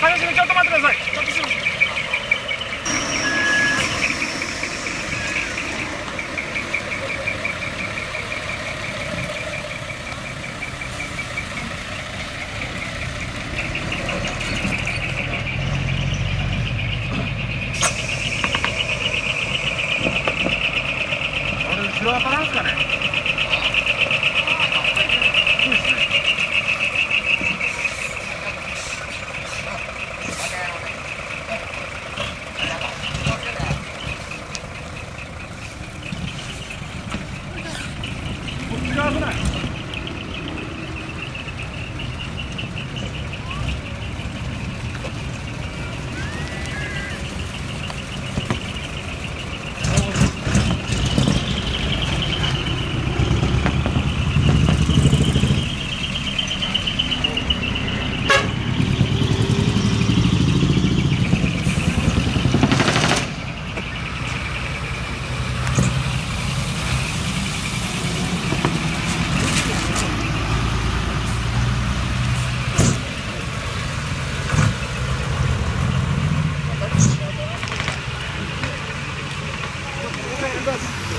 楽しみちょっと待ってくださいちょっとすいませんあれ後ろ当たらんすかね？Elbers.